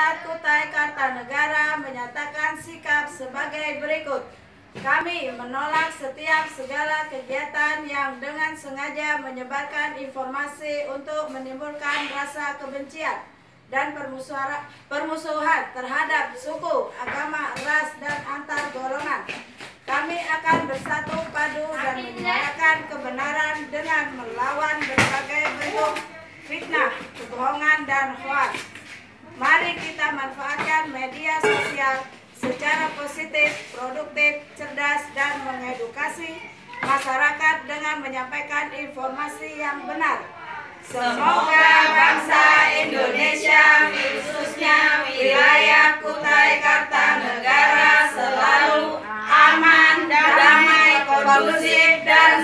Masyarakat Kutai Kartanegara menyatakan sikap sebagai berikut. Kami menolak setiap segala kegiatan yang dengan sengaja menyebarkan informasi untuk menimbulkan rasa kebencian dan permusuhan terhadap suku, agama, ras, dan antar golongan. Kami akan bersatu padu dan menyuarakan kebenaran dengan melawan berbagai bentuk fitnah, kebohongan, dan hoax. Mari manfaatkan media sosial secara positif, produktif, cerdas, dan mengedukasi masyarakat dengan menyampaikan informasi yang benar. Semoga bangsa Indonesia, khususnya wilayah Kutai Kartanegara selalu aman, damai, kondusif, dan.